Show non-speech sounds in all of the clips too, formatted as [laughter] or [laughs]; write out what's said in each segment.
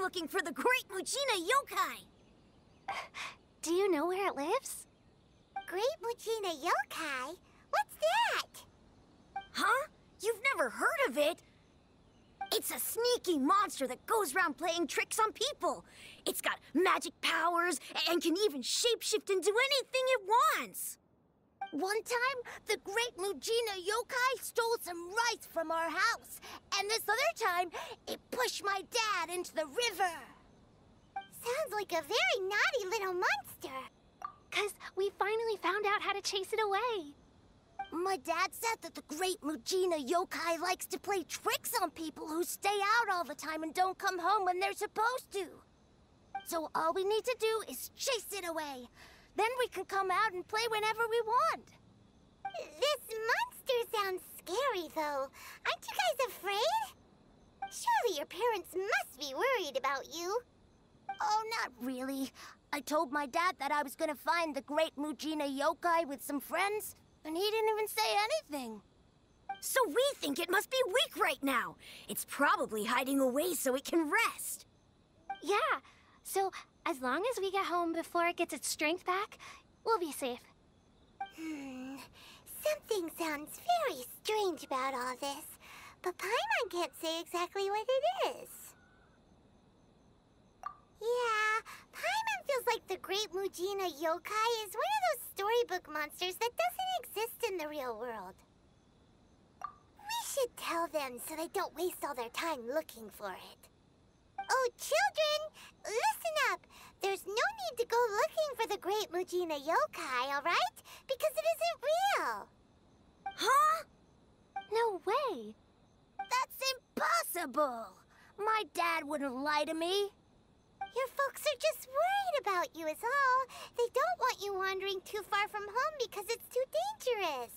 We're looking for the Great Mujina Yokai. [laughs] Do you know where it lives? Great Mujina Yokai? What's that? Huh? You've never heard of it? It's a sneaky monster that goes around playing tricks on people. It's got magic powers and can even shapeshift into anything it wants. One time, the Great Mujina Yokai stole some rice from our house. And this other time, it pushed my dad into the river. Sounds like a very naughty little monster. Because we finally found out how to chase it away. My dad said that the Great Mujina Yokai likes to play tricks on people who stay out all the time and don't come home when they're supposed to. So all we need to do is chase it away. Then we can come out and play whenever we want. This monster sounds scary, though. Aren't you guys afraid? Surely your parents must be worried about you. Oh, not really. I told my dad that I was gonna find the Great Mujina Yokai with some friends, and he didn't even say anything. So we think it must be weak right now. It's probably hiding away so it can rest. Yeah, so as long as we get home before it gets its strength back, we'll be safe. Hmm. Something sounds very strange about all this, but Paimon can't say exactly what it is. Yeah, Paimon feels like the Great Mujina Yokai is one of those storybook monsters that doesn't exist in the real world. We should tell them so they don't waste all their time looking for it. Oh, children, listen up. There's no need to go looking for the Great Mujina Yokai, all right? Because it isn't real. Huh? No way. That's impossible. My dad wouldn't lie to me. Your folks are just worried about you is all. They don't want you wandering too far from home because it's too dangerous.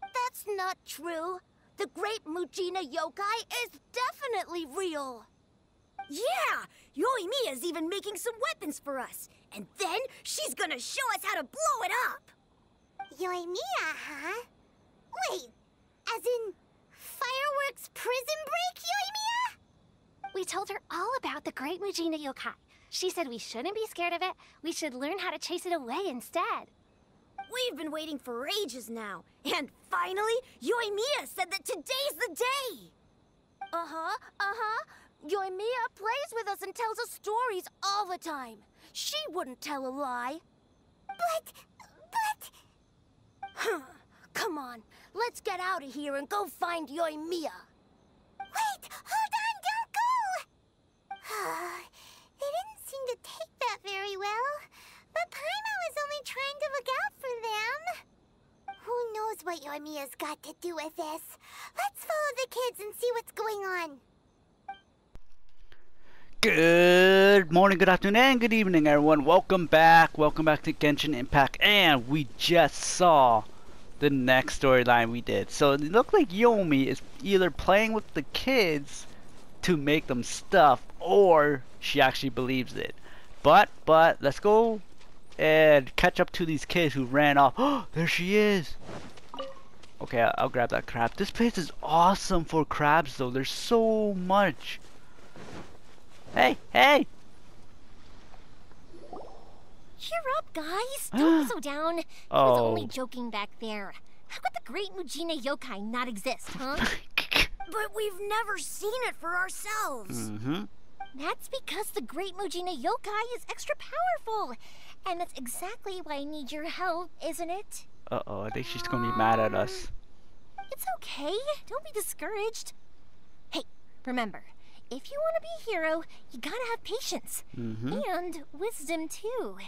That's not true. The Great Mujina Yokai is definitely real. Yeah! Yoimiya's even making some weapons for us. And then she's gonna show us how to blow it up! Yoimiya, huh? Wait, as in fireworks prison break, Yoimiya? We told her all about the Great Mujina Yokai. She said we shouldn't be scared of it. We should learn how to chase it away instead. We've been waiting for ages now. And finally, Yoimiya said that today's the day! Uh-huh, uh-huh. Yoimiya plays with us and tells us stories all the time. She wouldn't tell a lie. But, but... Huh. Come on, let's get out of here and go find Yoimiya. Wait, hold on, don't go! [sighs] they didn't seem to take that very well. But Paimon was only trying to look out for them. Who knows what Yoimiya's got to do with this? Let's follow the kids and see what's going on. Good morning, good afternoon, and good evening, everyone. Welcome back. Welcome back to Genshin Impact. And we just saw the next storyline we did. So it looked like Yomi is either playing with the kids to make them stuff, or she actually believes it. But, but, let's go and catch up to these kids who ran off. [gasps] There she is. Okay, I'll grab that crab. This place is awesome for crabs, though. There's so much. Hey, hey! Cheer up, guys! Don't be so down. I was only Oh. joking back there. How could the great Mujina Yokai not exist, huh? [laughs] But we've never seen it for ourselves. mm-hmm. That's because the great Mujina Yokai is extra powerful. And that's exactly why I need your help, isn't it? Uh-oh, I think she's gonna be mad at us. It's okay. Don't be discouraged. Hey, remember, if you want to be a hero, you gotta have patience. Mm-hmm. And wisdom, too.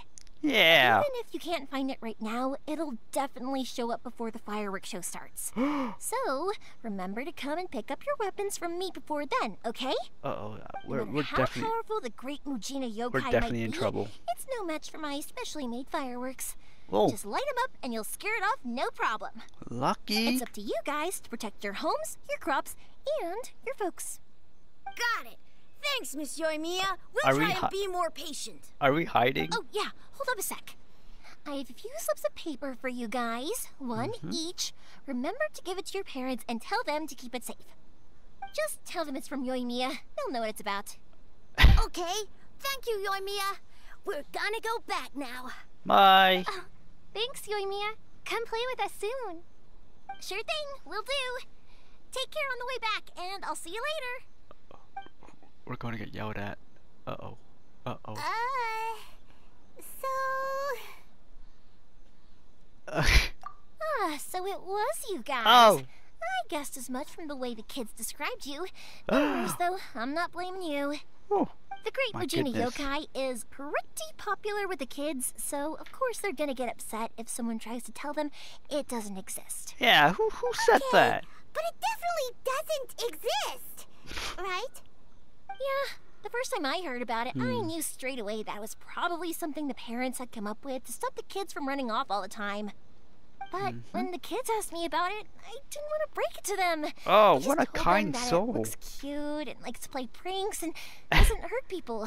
Yeah. Even if you can't find it right now, it'll definitely show up before the fireworks show starts. [gasps] so, remember to come and pick up your weapons from me before then, okay? Uh-oh, No we're, matter we're how definitely powerful the great Mujina Yokai we're definitely might in be, trouble. It's no match for my specially made fireworks. Oh, Just light them up and you'll scare it off no problem. lucky. It's up to you guys to protect your homes, your crops, and your folks. Got it. Thanks, Miss Yoimiya. We'll Are we try hi- and be more patient. Are we hiding? Oh, yeah, hold up a sec. I have a few slips of paper for you guys, one Mm-hmm. each. Remember to give it to your parents and tell them to keep it safe. Just tell them it's from Yoimiya. They'll know what it's about. [laughs] Okay, thank you, Yoimiya. We're gonna go back now. Bye. Thanks, Yoimiya. Come play with us soon. Sure thing, We'll do. Take care on the way back, and I'll see you later. We're going to get yelled at. Uh oh. Uh oh. Uh, so... [laughs] Ah, so it was you guys. oh. I guessed as much from the way the kids described you. [gasps] Though. I'm not blaming you. Oh. The Great Mujina. Yokai is pretty popular with the kids, so of course they're gonna get upset if someone tries to tell them it doesn't exist. Yeah, who who said that? But it definitely doesn't exist, right? Yeah, the first time I heard about it, I Hmm. knew straight away that was probably something the parents had come up with to stop the kids from running off all the time. But Mm-hmm. when the kids asked me about it, I didn't want to break it to them. Oh, what a kind that soul. It looks cute and likes to play pranks and [laughs] doesn't hurt people.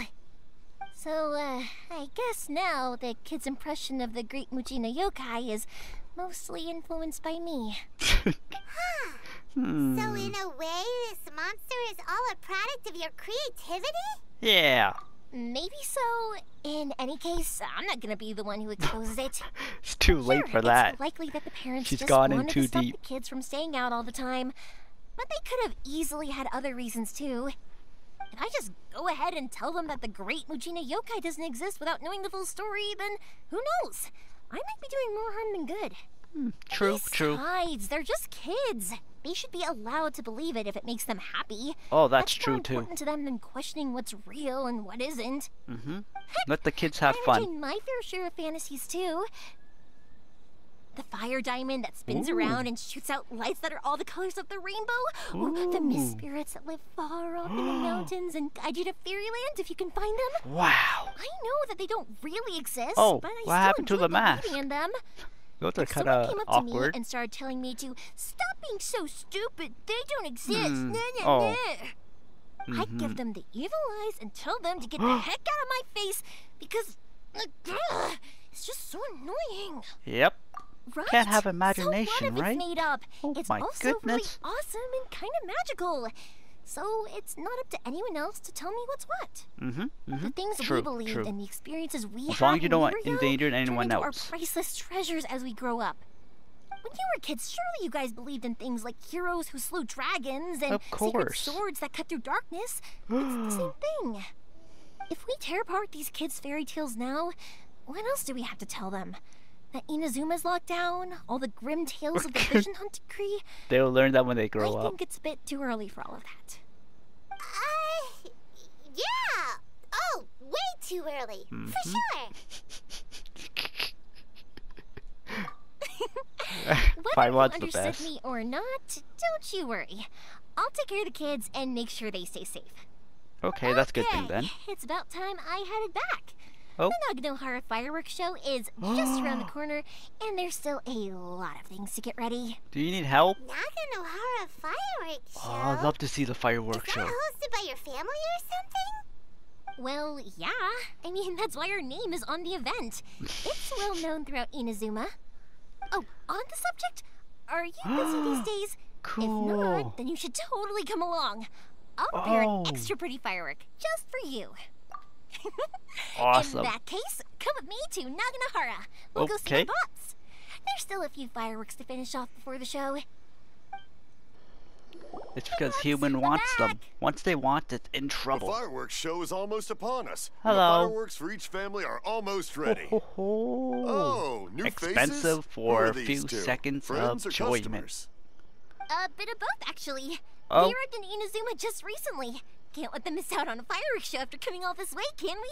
So, uh, I guess now the kid's impression of the great Mujina yokai is mostly influenced by me. [laughs] Hmm. So, in a way, this monster is all a product of your creativity? Yeah. Maybe so. In any case, I'm not gonna be the one who [laughs] exposes it. It's too late Sure, for that. It's likely that the parents She's just gone in too to stop deep. the kids from staying out all the time. But they could have easily had other reasons too. If I just go ahead and tell them that the great Mujina yokai doesn't exist without knowing the full story, then who knows? I might be doing more harm than good. True, true. Besides, they're just kids. They should be allowed to believe it if it makes them happy. Oh, that's more true too. important to them than questioning what's real and what isn't. Mm-hmm. Let the kids have I fun. my fair share of fantasies too. The fire diamond that spins Ooh. around and shoots out lights that are all the colors of the rainbow. Ooh, the mist spirits that live far off in the [gasps] mountains and guide you to fairyland if you can find them. Wow. I know that they don't really exist, Oh, but I what still happened to the mask? in them. Those are kind of came up to awkward. me and started telling me to stop being so stupid, they don't exist. Hmm. Nah, nah, Oh. nah." I'd give Mhm. them the evil eyes and tell them to get the [gasps] heck out of my face because ugh, it's just so annoying. Yep. Right? Can't have so imagination, what if right? It's made up. Oh it's my also goodness. really awesome and kind of magical. So it's not up to anyone else to tell me what's what. Mm-hmm. The Mm-hmm. things True, we believed true. and the experiences we As had long as you don't endanger anyone else. Our priceless treasures as we grow up. When you were kids, surely you guys believed in things like heroes who slew dragons and secret swords that cut through darkness. [gasps] It's the same thing. If we tear apart these kids' fairy tales now, what else do we have to tell them? That Inazuma's locked down? All the grim tales of the [laughs] Vision Hunt decree? They'll learn that when they grow I up. I think it's a bit too early for all of that. Uh, yeah. Oh, way too early. Mm-hmm. For sure. [laughs] Whether [laughs] Five you Rod's the understood best. me or not, don't you worry. I'll take care of the kids and make sure they stay safe. Okay, that's a good thing then. It's about time I headed back. Oh. The Naganohara fireworks show is just around the [gasps] corner, and there's still a lot of things to get ready. Do you need help? Naganohara fireworks oh, show. Oh, I'd love to see the Is fireworks that show. hosted by your family or something? Well, yeah. I mean, [laughs] that's why our name is on the event. It's [laughs] well known throughout Inazuma. Oh, on the subject, are you busy these [gasps] days? Cool. If not, then you should totally come along. I'll prepare Oh. an extra pretty firework just for you. [laughs] Awesome. In that case, come with me to Naganohara. We'll go see the my pops. There's still a few fireworks to finish off before the show. It's because Let's human see the wants them. back. Once they want it, in trouble. The fireworks show is almost upon us. Hello. The fireworks for each family are almost ready. Ho, ho, ho. Oh, new Expensive faces? for a these few two? seconds Friends of or enjoyment. customers? A bit of both, actually. Oh. They arrived in Inazuma just recently. Can't let them miss out on a fireworks show after coming all this way, can we?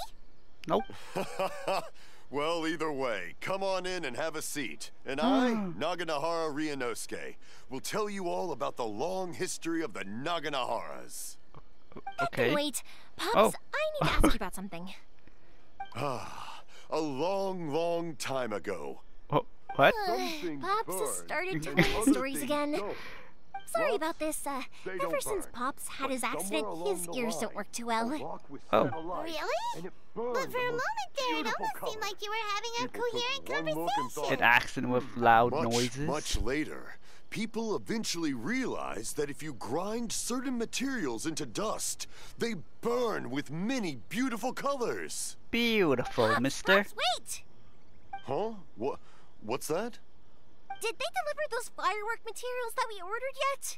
Nope. [laughs] well, either way, come on in and have a seat. And I, Naganohara Ryunosuke, will tell you all about the long history of the Naganoharas. Okay. Wait, Pops, Oh. I need to ask you about something. [laughs] Ah, a long, long time ago. Oh, what? Something Pops has started telling stories again. don't. Sorry Well, about this. Uh, they ever since burn. Pops had his accident, his along the ears don't work too well. Oh. Really? But for a moment there, it beautiful almost seemed like you were having a People coherent one look and thought, conversation. An accent with loud much, noises. Much later, people eventually realized that if you grind certain materials into dust, they burn with many beautiful colors. Beautiful, [laughs] mister. Pops, wait! Huh? What? What's that? Did they deliver those firework materials that we ordered yet?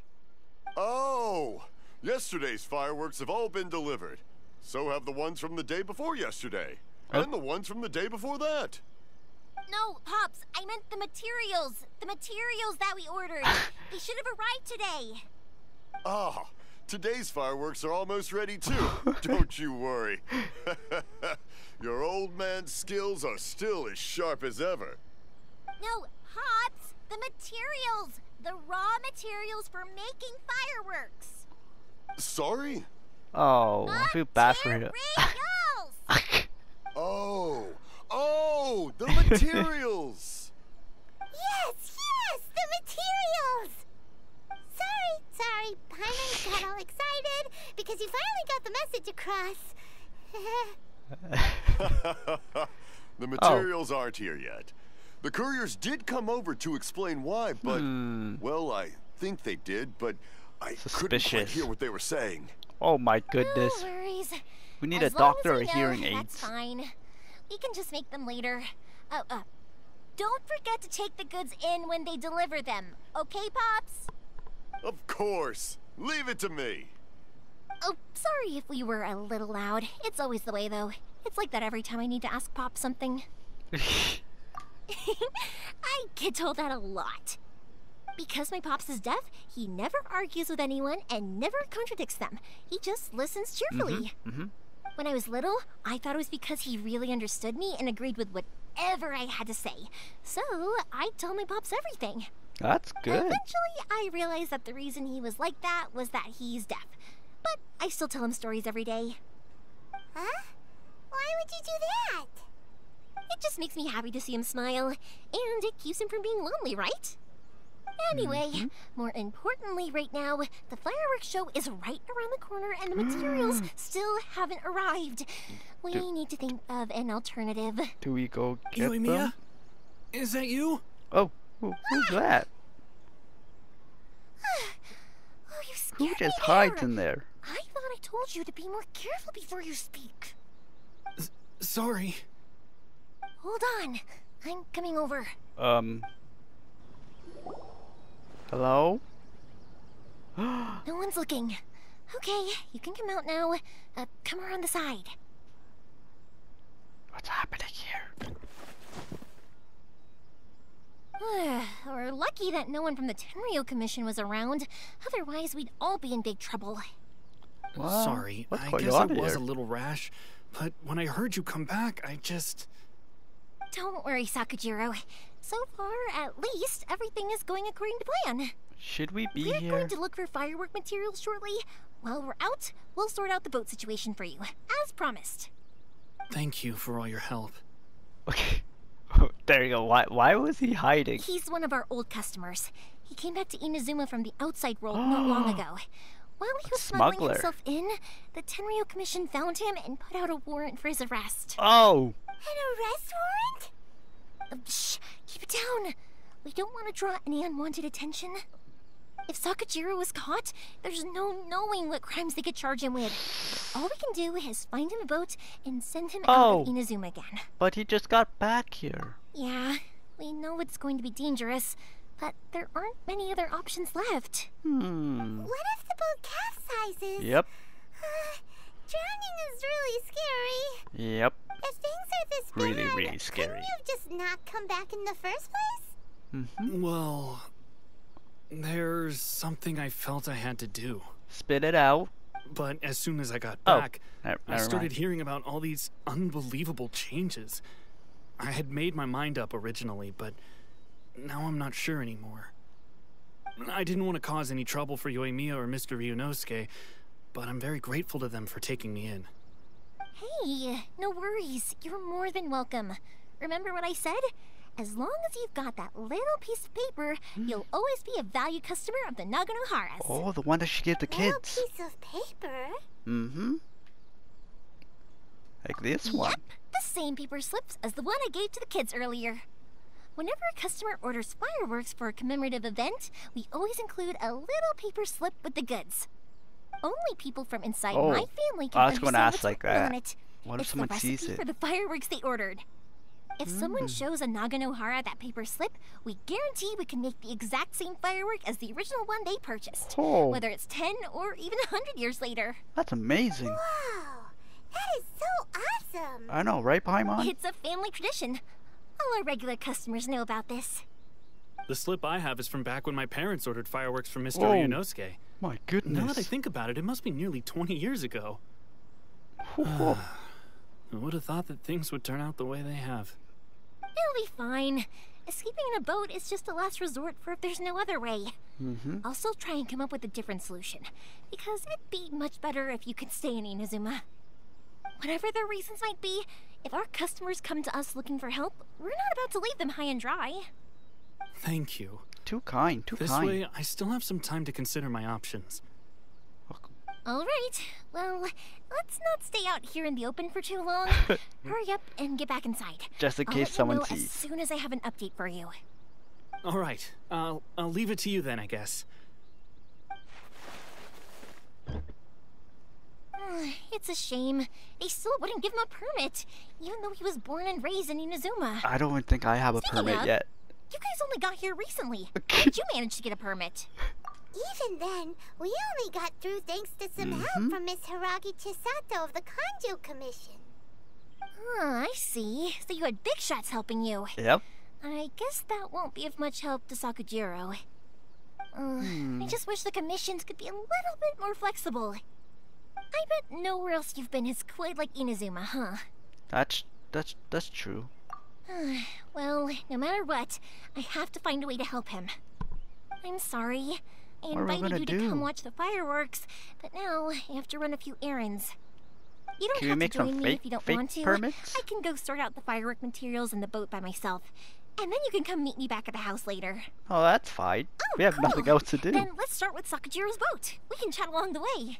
Oh! Yesterday's fireworks have all been delivered. So have the ones from the day before yesterday. Oh. And the ones from the day before that. No, Pops, I meant the materials. The materials that we ordered. [laughs] they should have arrived today. Ah, today's fireworks are almost ready too. [laughs] Don't you worry. [laughs] Your old man's skills are still as sharp as ever. No, Pops, the materials. The raw materials for making fireworks. Sorry? Oh, I feel bad for him. Materials! [laughs] Oh, oh, the materials. Yes, yes, the materials! Sorry, sorry, Paimon got all excited because you finally got the message across. [laughs] [laughs] the oh. materials aren't here yet. The couriers did come over to explain why, but Hmm. well, I think they did, but I couldn't quite hear what they were saying. Oh my goodness. No worries. We need As a doctor we or know, hearing That's aids. fine. We can just make them later. Uh, uh, don't forget to take the goods in when they deliver them. Okay, Pops? Of course. Leave it to me. Oh, sorry if we were a little loud. It's always the way, though. It's like that every time I need to ask Pop something. [laughs] [laughs] I get told that a lot. Because my pops is deaf, he never argues with anyone and never contradicts them. He just listens cheerfully. Mhm. When I was little, I thought it was because he really understood me and agreed with whatever I had to say. So I tell my pops everything. That's good. Eventually, I realized that the reason he was like that was that he's deaf. But I still tell him stories every day. huh? Why would you do that? It just makes me happy to see him smile, and it keeps him from being lonely, right? Anyway, mm-hmm. more importantly, right now, the fireworks show is right around the corner and the materials ah. still haven't arrived. We Do- need to think of an alternative. Do we go get them? Yoimiya? Is that you? Oh, who, who's ah. that? Ah. Oh, you Who just me hides there. in there? I thought I told you to be more careful before you speak. Sorry. Hold on. I'm coming over. Um. Hello? [gasps] No one's looking. Okay, you can come out now. Uh, come around the side. What's happening here? [sighs] We're lucky that no one from the Tenryo Commission was around. Otherwise, we'd all be in big trouble. What? Sorry. What's I guess on I was here? a little rash, but when I heard you come back, I just. Don't worry, Sakujiro. So far, at least, everything is going according to plan. Should we be We're here? going to look for firework materials shortly. While we're out, we'll sort out the boat situation for you, as promised. Thank you for all your help. Okay. [laughs] Oh, there you go. Why, why was he hiding? He's one of our old customers. He came back to Inazuma from the outside world not [gasps] long ago. While he was smuggling Smuggler. himself in, the Tenryo Commission found him and put out a warrant for his arrest. Oh! An arrest warrant? Uh, shh, keep it down. We don't want to draw any unwanted attention. If Sakujiro was caught, there's no knowing what crimes they could charge him with. All we can do is find him a boat and send him out of Oh. Inazuma again. But he just got back here. Yeah, we know it's going to be dangerous, but there aren't many other options left. Hmm. What if the boat capsizes? Yep. Drowning is really scary. Yep. If things are this Really, bad, really scary. couldn't you just not come back in the first place? hmm Well. There's something I felt I had to do. Spit it out. But as soon as I got Oh, back, ne- I started mind. hearing about all these unbelievable changes. I had made my mind up originally, but now I'm not sure anymore. I didn't want to cause any trouble for Yoimiya or Mr. Ryunosuke, but I'm very grateful to them for taking me in. Hey, no worries. You're more than welcome. Remember what I said? As long as you've got that little piece of paper, you'll always be a valued customer of the Naganoharas. Oh, the one that she gave the Little kids. piece of paper. Mm-hmm. Like this one. Yep, the same paper slips as the one I gave to the kids earlier. Whenever a customer orders fireworks for a commemorative event, we always include a little paper slip with the goods. Only people from inside Oh, my family can I was gonna understand ask what's like that. it. What if it's someone the sees recipe it? for the fireworks they ordered. If someone Mm. shows a Naganohara that paper slip, we guarantee we can make the exact same firework as the original one they purchased. Oh. Whether it's 10 or even 100 years later. That's amazing. Wow, that is so awesome. I know, right, Paimon? It's a family tradition. All our regular customers know about this. The slip I have is from back when my parents ordered fireworks from Mr. Whoa. Ryunosuke. My goodness. Now that I think about it, it must be nearly 20 years ago. Whoa. [sighs] I would have thought that things would turn out the way they have. It'll be fine. Escaping in a boat is just a last resort for if there's no other way. mm-hmm. I'll still try and come up with a different solution, because it'd be much better if you could stay in Inazuma. Whatever their reasons might be, if our customers come to us looking for help, we're not about to leave them high and dry. Thank you. Too kind, too This kind. way, I still have some time to consider my options. All right, well, let's not stay out here in the open for too long. [laughs] Hurry up and get back inside. Just in I'll case you someone know sees. as soon as I have an update for you. All right, I'll, I'll leave it to you then, I guess. [sighs] It's a shame. They still wouldn't give him a permit, even though he was born and raised in Inazuma. I don't even think I have a Speaking permit of- yet. You guys only got here recently. [laughs] How did you manage to get a permit? Even then, we only got through thanks to some Mhm. help from Miss Hiiragi Chisato of the Kanjo Commission. Huh, I see. So you had big shots helping you. Yep. I guess that won't be of much help to Sakujiro. Uh, I just wish the commissions could be a little bit more flexible. I bet nowhere else you've been is quite like Inazuma, huh? That's that's that's true. [sighs] Well, no matter what, I have to find a way to help him. I'm sorry. I What are we invited you to come watch the fireworks, but now I have to run a few errands. You don't Can have to join me fake- if you don't want to. permits? I can go sort out the firework materials in the boat by myself. And then you can come meet me back at the house later. Oh, that's fine. Oh, we have nothing else to do. Then let's start with Sakujiro's boat. We can chat along the way.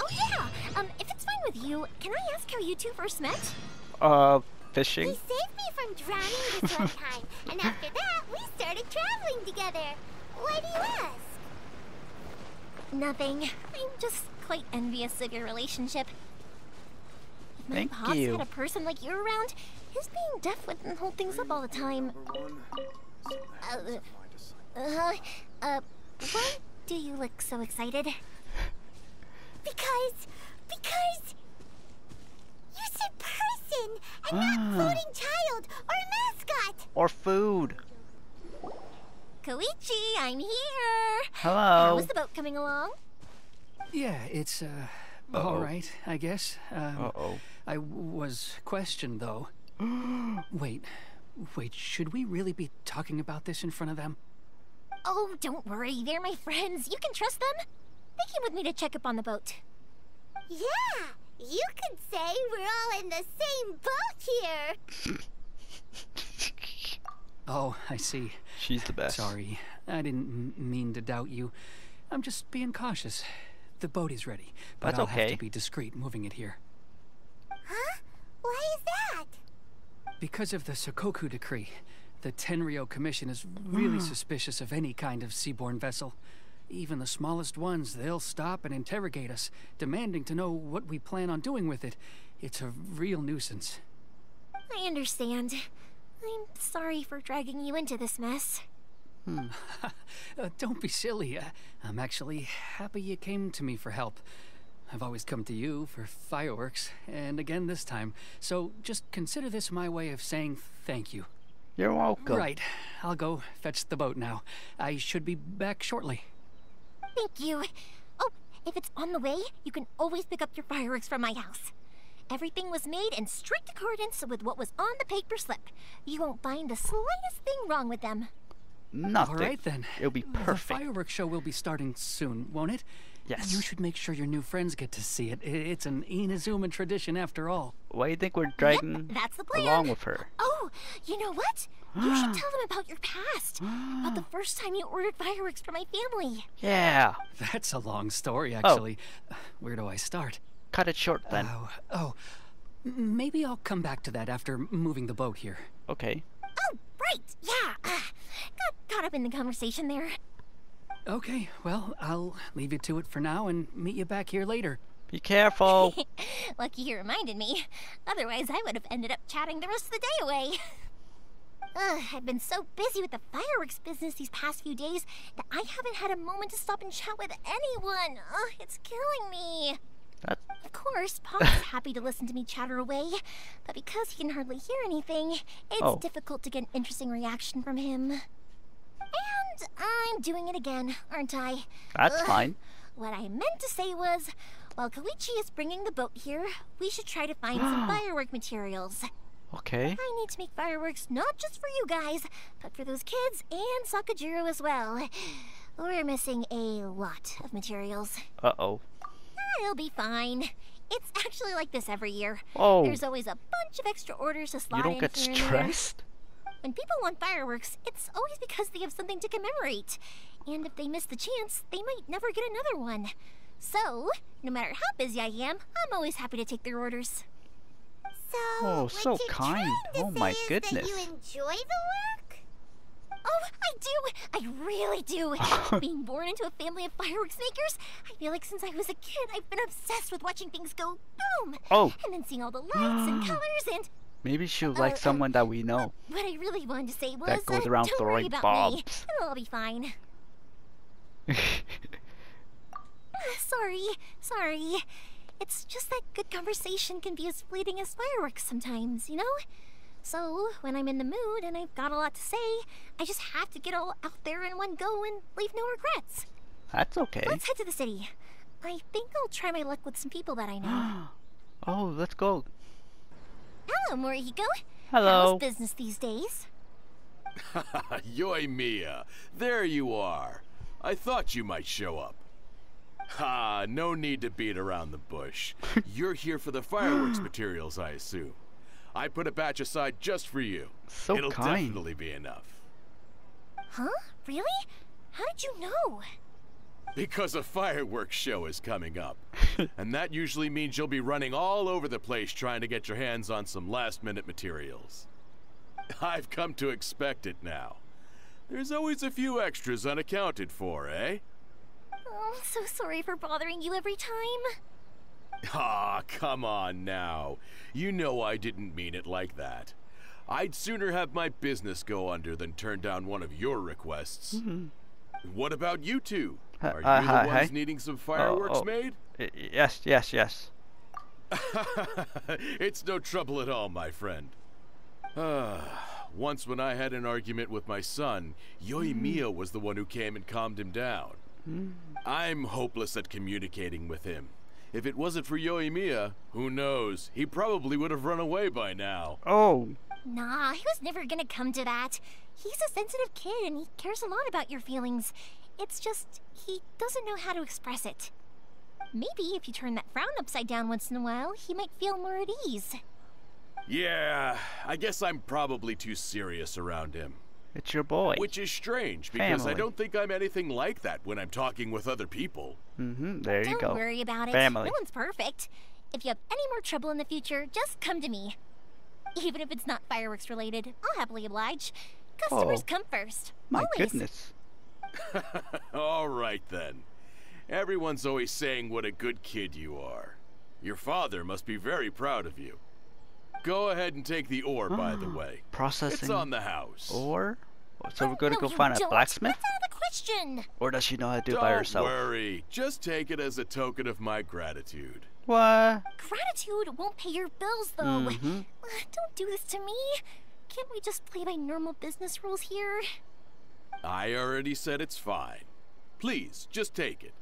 Oh yeah. Um, if it's fine with you, can I ask how you two first met? Uh, fishing. He saved me from drowning this one [laughs] time, and after that, we started traveling together. Why do you ask? Nothing. I'm just quite envious of your relationship. If my Thank boss you. had a person like you around, his being deaf wouldn't hold things up all the time. Uh, uh, uh, why do you look so excited? Because, because you said person and Ah. not floating child or a mascot. Or food. Koichi, I'm here. Hello. How is the boat coming along? Yeah, it's, uh, Uh-oh. all right, I guess. Um, Uh oh. I w- was questioned, though. [gasps] wait, wait, should we really be talking about this in front of them? Oh, don't worry. They're my friends. You can trust them. They came with me to check up on the boat. Yeah, you could say we're all in the same boat here. [laughs] Oh, I see. She's the best. Sorry, I didn't mean to doubt you. I'm just being cautious. The boat is ready, but That's I'll have to be discreet moving it here. Huh? Why is that? Because of the Sakoku decree, the Tenryo Commission is really hmm. suspicious of any kind of seaborne vessel. Even the smallest ones, they'll stop and interrogate us, demanding to know what we plan on doing with it. It's a real nuisance. I understand. I'm sorry for dragging you into this mess. [laughs] Uh, don't be silly. Uh, I'm actually happy you came to me for help. I've always come to you for fireworks, and again this time. So just consider this my way of saying thank you. You're welcome. Right. I'll go fetch the boat now. I should be back shortly. Thank you. Oh, if it's on the way, you can always pick up your fireworks from my house. Everything was made in strict accordance with what was on the paper slip. You won't find the slightest thing wrong with them. Nothing. All right then. It'll be perfect. The fireworks show will be starting soon, won't it? Yes. You should make sure your new friends get to see it. It's an Inazuma tradition after all. Why do you think we're dragging that's the plan. along with her? Oh, you know what? You should [gasps] tell them about your past. about the first time you ordered fireworks for my family. Yeah. That's a long story, Oh. actually. Uh, Where do I start? Cut it short then. Oh, oh. Maybe I'll come back to that after moving the boat here. Okay. Oh, right, yeah. Uh, got caught up in the conversation there. Okay, well, I'll leave you to it for now and meet you back here later. Be careful. [laughs] Lucky you reminded me. Otherwise, I would have ended up chatting the rest of the day away. [laughs] Ugh, I've been so busy with the fireworks business these past few days that I haven't had a moment to stop and chat with anyone. Ugh, it's killing me. That- Of course, Paul's [laughs] happy to listen to me chatter away, but because he can hardly hear anything, it's Oh. difficult to get an interesting reaction from him. And I'm doing it again, aren't I? That's Ugh. fine. What I meant to say was, while Koichi is bringing the boat here, we should try to find some [gasps] firework materials. Okay. I need to make fireworks not just for you guys, but for those kids and Sakujiro as well. We're missing a lot of materials. Uh oh. It'll be fine. It's actually like this every year. Oh. There's always a bunch of extra orders to slot You don't in get stressed? When people want fireworks, it's always because they have something to commemorate. And if they miss the chance, they might never get another one. So, no matter how busy I am, I'm always happy to take their orders. So, Oh, what so you're kind. Oh my is goodness. That you enjoy the work? Oh, I do! I really do! [laughs] Being born into a family of fireworks makers, I feel like since I was a kid, I've been obsessed with watching things go boom! Oh. And then seeing all the lights and [gasps] colors and Maybe she'll Uh, like uh, someone that we know. what I really wanted to say was That goes uh, around don't worry throwing about me. bombs. It'll all be fine. [laughs] Sorry, sorry. It's just that good conversation can be as fleeting as fireworks sometimes, you know? So, when I'm in the mood and I've got a lot to say, I just have to get all out there in one go and leave no regrets. That's okay. Let's head to the city. I think I'll try my luck with some people that I know. [gasps] Oh, let's go. Hello, Morihiko. Hello. How's business these days? [laughs] Yoimiya, there you are. I thought you might show up. Ha, no need to beat around the bush. [laughs] You're here for the fireworks materials, I assume. I put a batch aside just for you. So It'll kind. definitely be enough. Huh? Really? How did you know? Because a fireworks show is coming up. [laughs] and that usually means you'll be running all over the place trying to get your hands on some last minute materials. I've come to expect it now. There's always a few extras unaccounted for, eh? Oh, I'm so sorry for bothering you every time. Ah, come on now. You know I didn't mean it like that. I'd sooner have my business go under than turn down one of your requests. What about you two? Uh, Are you uh, the hi, ones hi. needing some fireworks oh. made? Y- yes, yes, yes. [laughs] it's no trouble at all, my friend. Ah, [sighs] Once when I had an argument with my son, Yoimiya was the one who came and calmed him down. I'm hopeless at communicating with him. If it wasn't for Yoimiya, who knows? He probably would have run away by now. Oh, Nah, he was never gonna come to that. He's a sensitive kid and he cares a lot about your feelings. It's just, he doesn't know how to express it. Maybe if you turn that frown upside down once in a while, he might feel more at ease. Yeah, I guess I'm probably too serious around him. it's your boy. Which is strange because I don't think I'm anything like that when I'm talking with other people. Mm-hmm. There you Don't go. worry about it. Family. No one's perfect. If you have any more trouble in the future, just come to me. Even if it's not fireworks related, I'll happily oblige. Customers Oh. come first. My Always. goodness. [laughs] All right then. Everyone's always saying what a good kid you are. Your father must be very proud of you. Go ahead and take the ore, by the way. Processing It's on the house. ore? So Oh, we're gonna no, go find a don't. blacksmith? That's out of the question. Or does she know how to do it Don't by herself? worry. Just take it as a token of my gratitude. What? Gratitude won't pay your bills, though. Mhm. Uh, [laughs] Don't do this to me. Can't we just play by normal business rules here? I already said it's fine. Please, just take it.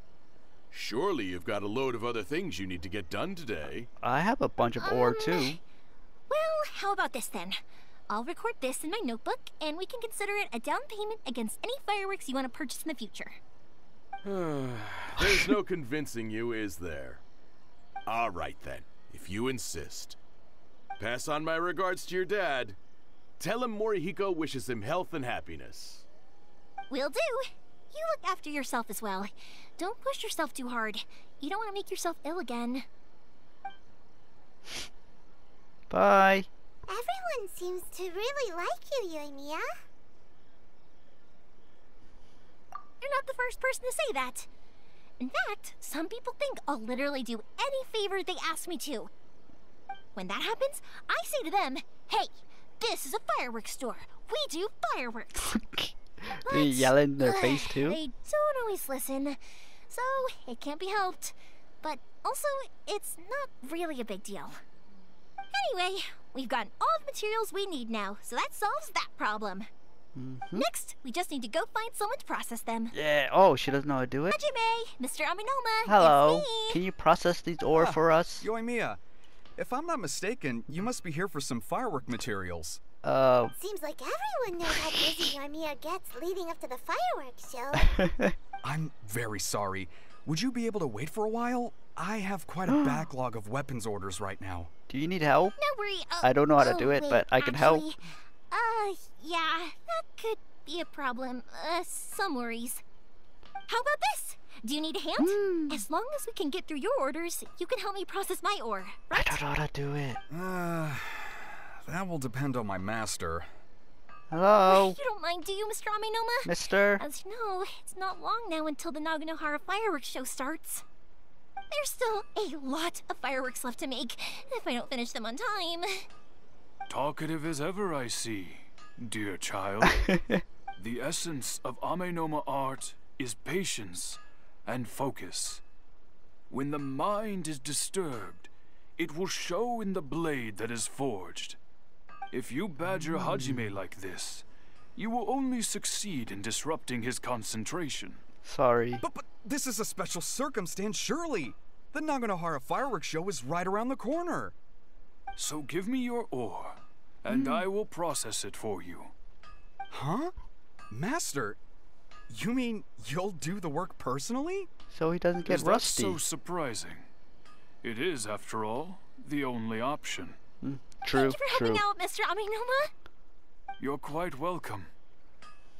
Surely you've got a load of other things you need to get done today. I have a bunch of ore Um, too. Well, how about this then? I'll record this in my notebook, and we can consider it a down payment against any fireworks you want to purchase in the future. [sighs] There's no convincing you, is there? All right then, if you insist. Pass on my regards to your dad. Tell him Morihiko wishes him health and happiness. Will do. You look after yourself as well. Don't push yourself too hard. You don't want to make yourself ill again. Bye. Everyone seems to really like you, Yoimiya. You're not the first person to say that. In fact, some people think I'll literally do any favor they ask me to. When that happens, I say to them, hey, this is a fireworks store. We do fireworks. [laughs] Do you yell in their face too? They don't always listen, so it can't be helped. But also, it's not really a big deal. Anyway, we've gotten all the materials we need now, so that solves that problem. Mm-hmm. Next, we just need to go find someone to process them. Yeah. Oh, she doesn't know how to do it. Hajime, Mr. Amenoma, Hello. it's me. Can you process these ore Ah, for us? Yoimiya, if I'm not mistaken, you must be here for some firework materials. Uh. Seems like everyone knows how busy [laughs] Yoimiya gets leading up to the fireworks show. [laughs] I'm very sorry. Would you be able to wait for a while? I have quite a [gasps] backlog of weapons orders right now. do you need help? No worry. Uh, I don't know how to oh, do it, wait, but I can help. Uh, yeah, that could be a problem. Uh, some worries. How about this? Do you need a hand? Hmm. As long as we can get through your orders, you can help me process my ore, I right? don't know how to do it. Uh, that will depend on my master. Hello, [laughs] You don't mind, do you, Mr. Amenoma? Mister. As you know, it's not long now until the Naganohara fireworks show starts. There's still a lot of fireworks left to make if I don't finish them on time. Talkative as ever, I see, dear child. [laughs] the essence of Amenoma art is patience and focus. When the mind is disturbed, it will show in the blade that is forged. If you badger Hajime like this, you will only succeed in disrupting his concentration. Sorry. But, but this is a special circumstance, surely. The Naganohara fireworks show is right around the corner. So give me your ore, and hmm. I will process it for you. Huh? Master, you mean you'll do the work personally? So he doesn't get Is that rusty. so surprising? It is, after all, the only option. Hmm. True. Thank you for True. helping out, Mr. Amenoma. You're quite welcome.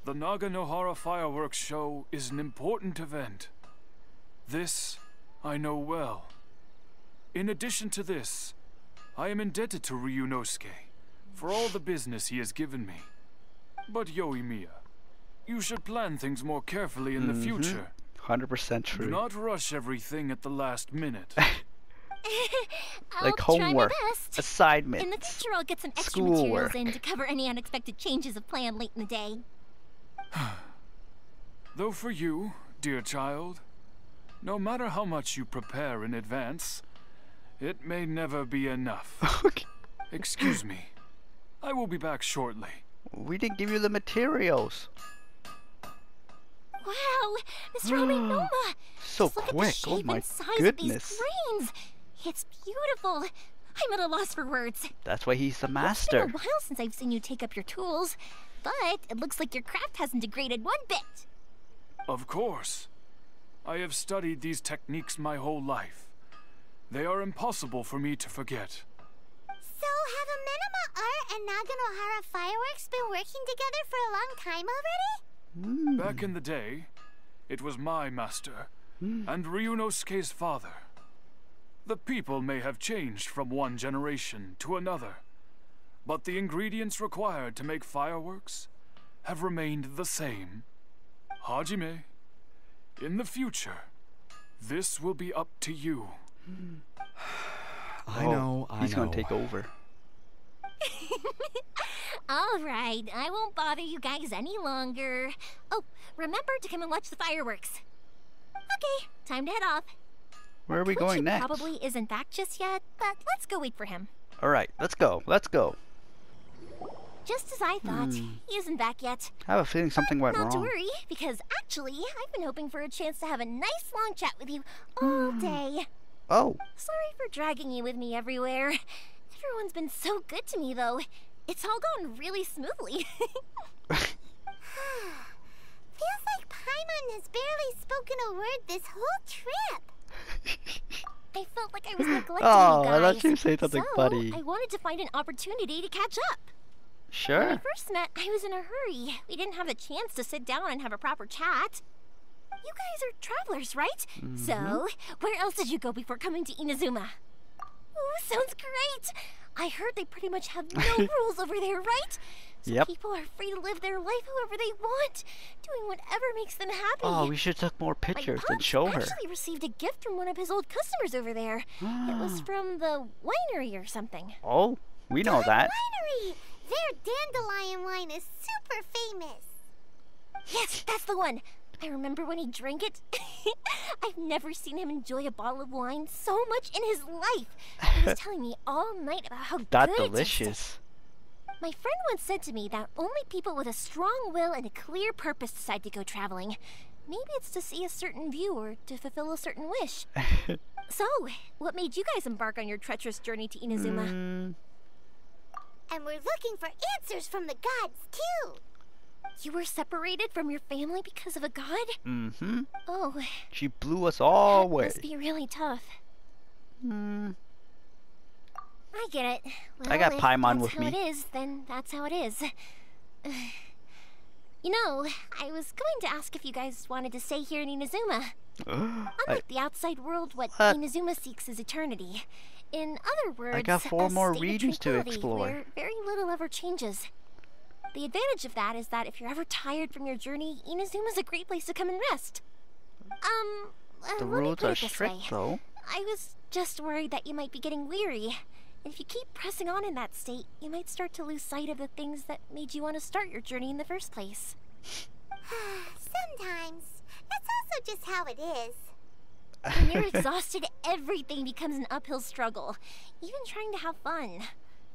The Naganohara fireworks show is an important event. This I know well. In addition to this, I am indebted to Ryunosuke for all the business he has given me. But Yoimiya, you should plan things more carefully in the mm-hmm. future. Hundred percent true. Do true. not rush everything at the last minute. [laughs] [laughs] I'll like try my homework, best. assignments. In the future, I'll get some extra schoolwork. materials in to cover any unexpected changes of plan late in the day. [sighs] Though for you, dear child, no matter how much you prepare in advance, it may never be enough. [laughs] Okay. Excuse me. I will be back shortly. we didn't give you the materials. Wow, Mr. Amenoma! So Just look quick. At the Oh shape my and size goodness. Of these grains. It's beautiful. I'm at a loss for words. That's why he's the It's master. been a while since I've seen you take up your tools, but it looks like your craft hasn't degraded one bit. Of course. I have studied these techniques my whole life. They are impossible for me to forget. so, have Amenoma Art and Naganohara Fireworks been working together for a long time already? Hmm. Back in the day, it was my master hmm. and Ryunosuke's father. The people may have changed from one generation to another, but the ingredients required to make fireworks have remained the same. Hajime, in the future, this will be up to you. [sighs] I Oh, know, I He's know. gonna take over. [laughs] All right, I won't bother you guys any longer. Oh, remember to come and watch the fireworks. Okay, time to head off. Where are we going next? probably isn't back just yet, but let's go wait for him. All right, let's go. Let's go. Just as I thought, Hmm. he isn't back yet. I have a feeling something went Not to worry, because actually, I've been hoping for a chance to have a nice long chat with you all Hmm. day. Oh, Sorry for dragging you with me everywhere. Everyone's been so good to me, though. It's all gone really smoothly. [laughs] [sighs] Feels like Paimon has barely spoken a word this whole trip. I felt like I was neglecting Oh, you I guys. thought you saying something so funny. I wanted to find an opportunity to catch up. Sure. When we first met, I was in a hurry. We didn't have a chance to sit down and have a proper chat. You guys are travelers, right? Mm-hmm. So, where else did you go before coming to Inazuma? Ooh, sounds great! I heard they pretty much have [laughs] no rules over there, right? So Yep. people are free to live their life however they want, doing whatever makes them happy. Oh, we should take more pictures and show her. actually received a gift from one of his old customers over there. it was [gasps] from the winery or something. Oh, we know that. Winery! Their dandelion wine is super famous. Yes, that's the one. I remember when he drank it. [laughs] I've never seen him enjoy a bottle of wine so much in his life. He was [laughs] telling me all night about how That good it tasted. delicious. My friend once said to me that only people with a strong will and a clear purpose decide to go traveling. Maybe it's to see a certain view or to fulfill a certain wish. [laughs] so, what made you guys embark on your treacherous journey to Inazuma? Mm, And we're looking for answers from the gods, too. You were separated from your family because of a god? mm-hmm. Oh, She blew us all that away. must be really tough. Mm, I get it. Well, I got if Paimon that's with how me. it is, then that's how it is. [sighs] You know, I was going to ask if you guys wanted to stay here in Inazuma. [gasps] I, Unlike the outside world, what? Inazuma seeks is eternity. In other words, I got four more regions to explore. Where very little ever changes. The advantage of that is that if you're ever tired from your journey, Inazuma's a great place to come and rest. Um, uh, the let rules are it strict, way. though. I was just worried that you might be getting weary. And if you keep pressing on in that state, you might start to lose sight of the things that made you want to start your journey in the first place. [sighs] Sometimes. That's also just how it is. When you're [laughs] exhausted, everything becomes an uphill struggle, even trying to have fun.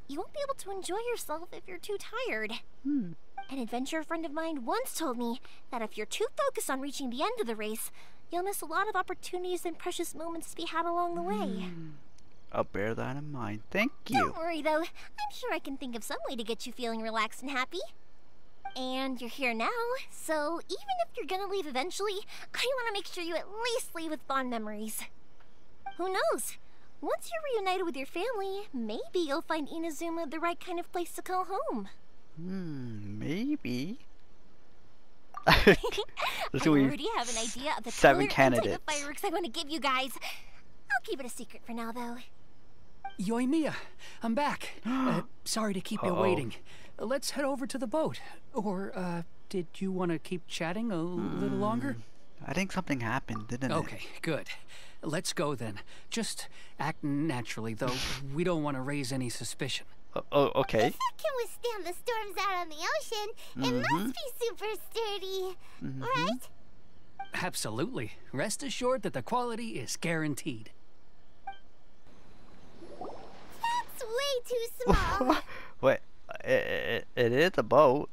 You won't be able to enjoy yourself if you're too tired. Hmm. An adventure friend of mine once told me that if you're too focused on reaching the end of the race, you'll miss a lot of opportunities and precious moments to be had along the way. Hmm. I'll bear that in mind. Thank you. Don't worry though, I'm sure I can think of some way to get you feeling relaxed and happy. And you're here now, so even if you're gonna leave eventually, I want to make sure you at least leave with fond memories. Who knows? Once you're reunited with your family, maybe you'll find Inazuma the right kind of place to call home. Hmm, maybe. [laughs] I So we- already have an idea of the seven color and type candidates. of fireworks I want to give you guys. I'll keep it a secret for now, though. Yoimiya, I'm back. [gasps] uh, sorry to keep you Uh-oh. waiting. Uh, Let's head over to the boat. Or, uh, did you want to keep chatting a little longer? I think something happened, didn't it? Okay, good. Let's go then. Just act naturally, though. we don't want to raise any suspicion. Oh, oh, okay. If it can withstand the storms out on the ocean, it Mm-hmm. must be super sturdy. Mm-hmm. Right? Absolutely. Rest assured that the quality is guaranteed. That's way too [laughs] small. Wait, it, it, it is a boat.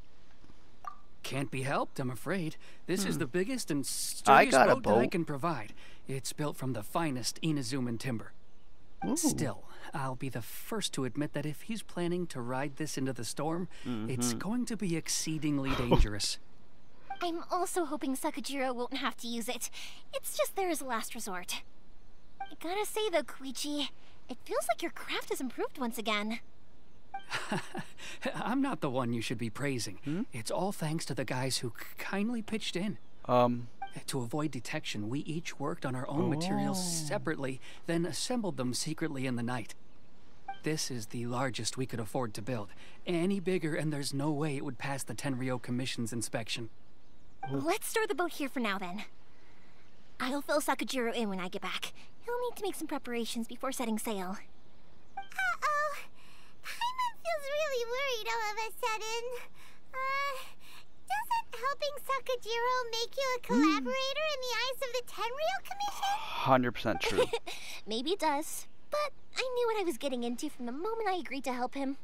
Can't be helped, I'm afraid. This is hmm. the biggest and I sturdiest got a boat, that I can provide. It's built from the finest Inazuman timber. Ooh. Still, I'll be the first to admit that if he's planning to ride this into the storm, it's Mm-hmm. going to be exceedingly [laughs] dangerous. I'm also hoping Sakujiro won't have to use it. It's just there as a last resort. I gotta say though, Koichi, it feels like your craft has improved once again. [laughs] I'm not the one you should be praising. Hmm? It's all thanks to the guys who kindly pitched in. Um, To avoid detection, we each worked on our own materials Oh. separately, then assembled them secretly in the night. This is the largest we could afford to build. Any bigger, and there's no way it would pass the Tenryo Commission's inspection. Let's store the boat here for now then. I'll fill Sakujiro in when I get back. He'll need to make some preparations before setting sail. Uh-oh. Paimon feels really worried all of a sudden. Uh, doesn't helping Sakujiro make you a hmm. collaborator in the eyes of the Tenryo Commission? 100% true. [laughs] Maybe it does, but I knew what I was getting into from the moment I agreed to help him.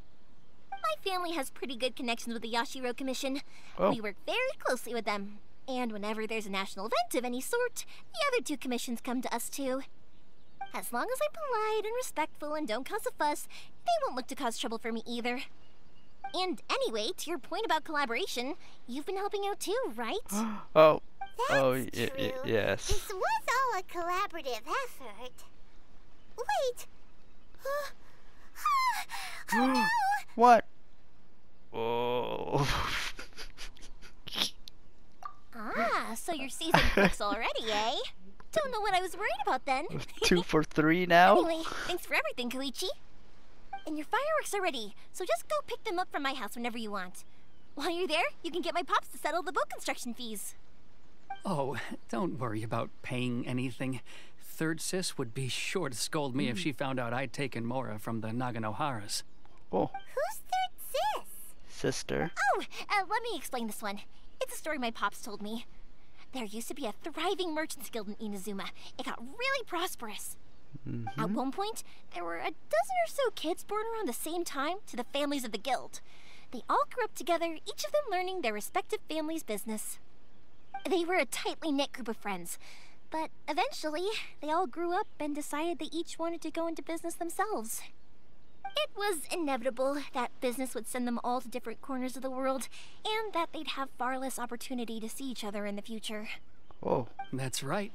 My family has pretty good connections with the Yashiro Commission. Oh. We work very closely with them. And whenever there's a national event of any sort, the other two commissions come to us too. As long as I'm polite and respectful and don't cause a fuss, they won't look to cause trouble for me either. And anyway, to your point about collaboration, you've been helping out too, right? [gasps] Oh, That's oh, y- y- true. yes. This was all a collaborative effort. Wait. [gasps] [gasps] oh no! What? Oh. [laughs] Ah, so you're seasoned cooks already, eh? Don't know what I was worried about then. [laughs] Two for three now? [laughs] Anyway, thanks for everything, Koichi. And your fireworks are ready, so just go pick them up from my house whenever you want. While you're there, you can get my pops to settle the boat construction fees. Oh, [laughs] don't worry about paying anything. Third Sis would be sure to scold me if she found out I'd taken Mora from the Naganoharas. Oh, Who's third sis? sister. Oh, uh, let me explain this one. It's a story my pops told me. There used to be a thriving merchants guild in Inazuma. It got really prosperous. At mm-hmm. one point, there were a dozen or so kids born around the same time to the families of the guild. They all grew up together, each of them learning their respective family's business. They were a tightly knit group of friends, but eventually, they all grew up and decided they each wanted to go into business themselves. It was inevitable that business would send them all to different corners of the world, and that they'd have far less opportunity to see each other in the future. Oh, That's right.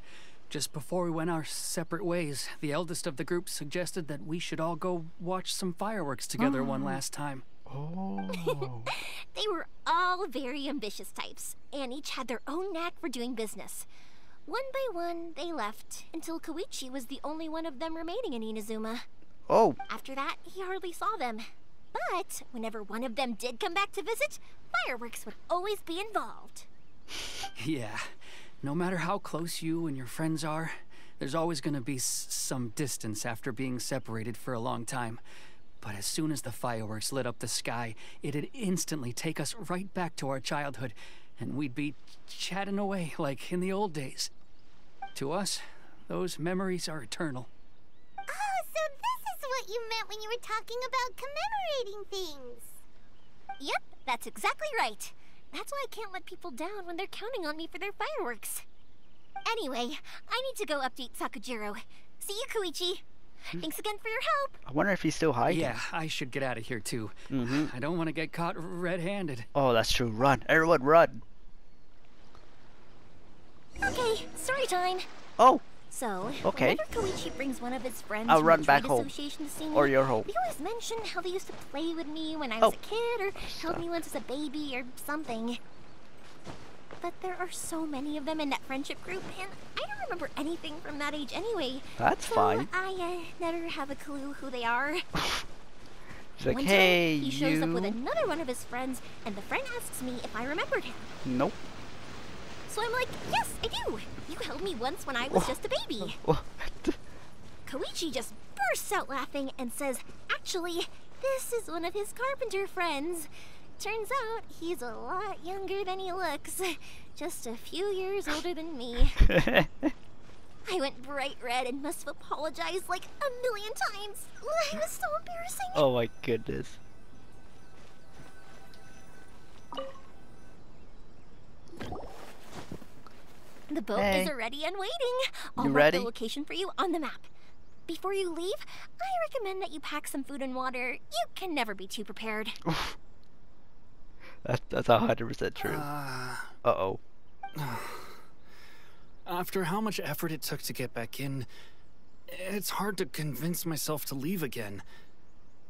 Just before we went our separate ways, the eldest of the group suggested that we should all go watch some fireworks together one oh. last time. oh. [laughs] They were all very ambitious types, and each had their own knack for doing business. One by one, they left, until Koichi was the only one of them remaining in Inazuma. oh, After that, he hardly saw them. But whenever one of them did come back to visit, fireworks would always be involved. [laughs] Yeah. No matter how close you and your friends are, there's always going to be some distance after being separated for a long time. But as soon as the fireworks lit up the sky, it'd instantly take us right back to our childhood, and we'd be chatting away like in the old days. To us, those memories are eternal. Oh, so this is what you meant when you were talking about commemorating things. Yep, that's exactly right. That's why I can't let people down when they're counting on me for their fireworks. Anyway, I need to go update Sakujiro. See you, Koichi. Thanks again for your help. I wonder if he's still hiding. Yeah, I should get out of here too. Mm-hmm. I don't want to get caught red handed. Oh, that's true. Run. Everyone run. Okay, story time. Oh, So, Okay. whenever Koichi brings one of his friends I'll run back home. association to see me, or your home. they always mention how they used to play with me when I Oh. was a kid or held me once as a baby or something. But there are so many of them in that friendship group, and I don't remember anything from that age anyway. That's so fine. I uh, never have a clue who they are. [laughs] Like, one hey, time, he shows you. up with another one of his friends, and the friend asks me if I remembered him. Nope. So I'm like, yes, I do. You held me once when I was just a baby. What? Koichi just bursts out laughing and says, Actually, this is one of his carpenter friends. Turns out he's a lot younger than he looks. Just a few years older than me. [laughs] I went bright red and must have apologized like a million times. [laughs] It was so embarrassing. oh my goodness. The boat Hey. is ready and waiting. I'll You mark ready? the location for you on the map. Before you leave, I recommend that you pack some food and water. You can never be too prepared. [laughs] That's that's a hundred percent true. Uh, Uh oh. [sighs] after how much effort it took to get back in, it's hard to convince myself to leave again.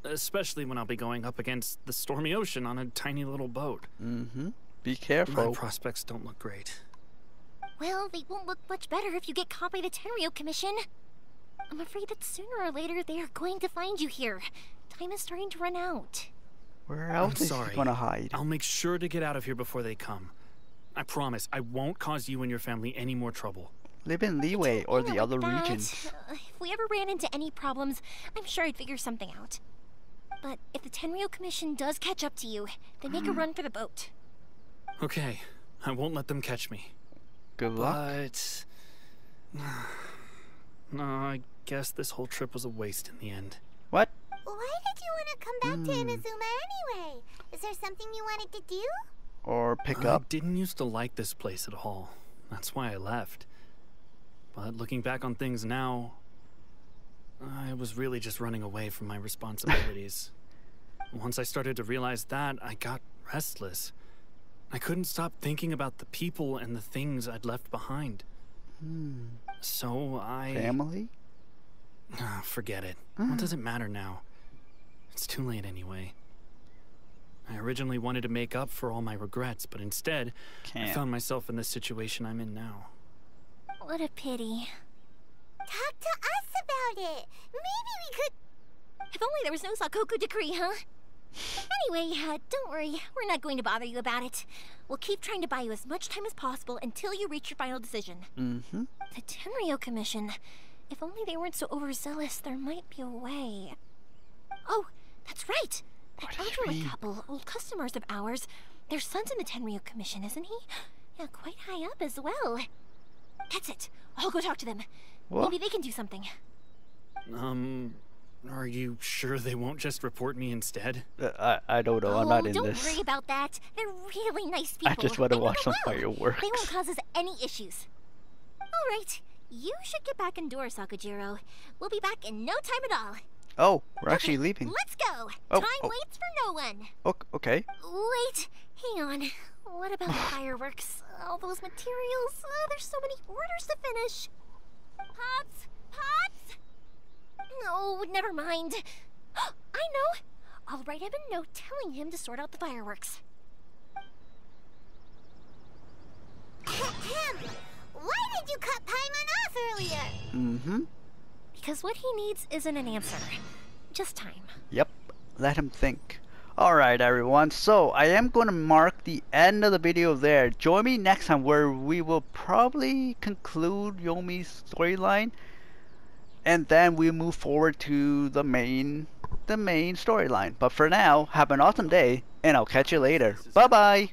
Especially when I'll be going up against the stormy ocean on a tiny little boat. Mm-hmm. Be careful. My careful. prospects don't look great. Well, they won't look much better if you get caught by the Tenryo Commission. I'm afraid that sooner or later they are going to find you here. Time is starting to run out. Where I'm else is sorry. he gonna hide? I'll make sure to get out of here before they come. I promise I won't cause you and your family any more trouble. Live in Liyue or You know, the other like that, regions. uh, If we ever ran into any problems, I'm sure I'd figure something out. But if the Tenryo Commission does catch up to you, then make a run for the boat. Okay, I won't let them catch me. Good luck. But. [sighs] No, I guess this whole trip was a waste in the end. What? Why did you want to come back to hmm. Inazuma anyway? Is there something you wanted to do? Or pick I up? didn't used to like this place at all. That's why I left. But looking back on things now, I was really just running away from my responsibilities. [laughs] Once I started to realize that, I got restless. I couldn't stop thinking about the people and the things I'd left behind. So I. Family? Ah, forget it. What does it matter now? It's too late anyway. I originally wanted to make up for all my regrets, but instead, I Can't. found myself in the situation I'm in now. What a pity. Talk to us about it. Maybe we could. If only there was no Sakoku decree, huh? Anyway, uh, don't worry. We're not going to bother you about it. We'll keep trying to buy you as much time as possible until you reach your final decision. Mm-hmm. The Tenryo Commission. If only they weren't so overzealous, there might be a way. Oh, that's right. That What elderly couple, old customers of ours. Their son's in the Tenryo Commission, isn't he? Yeah, quite high up as well. That's it. I'll go talk to them. What? Maybe they can do something. Um, are you sure they won't just report me instead? Uh, I I don't know. oh, I'm not in don't this. worry about that. They're really nice people. I just want to and watch some will. fireworks. They won't cause us any issues. All right. You should get back indoors, Sakujiro. We'll be back in no time at all. Oh, we're actually leaving. Let's go. Oh, time oh. waits for no one. Ok- Okay. Wait, hang on. What about the [sighs] fireworks? All those materials. Oh, there's so many orders to finish. Pops, pops. No, never mind. [gasps] I know. I'll write him a note telling him to sort out the fireworks. Ahem. Why did you cut Paimon off earlier? Mm-hmm. Because what he needs isn't an answer, just time. Yep. Let him think. Alright everyone, so I am going to mark the end of the video there. Join me next time where we will probably conclude Yomi's storyline. And then we move forward to the main the main storyline. But for now, have an awesome day and I'll catch you later. Bye bye!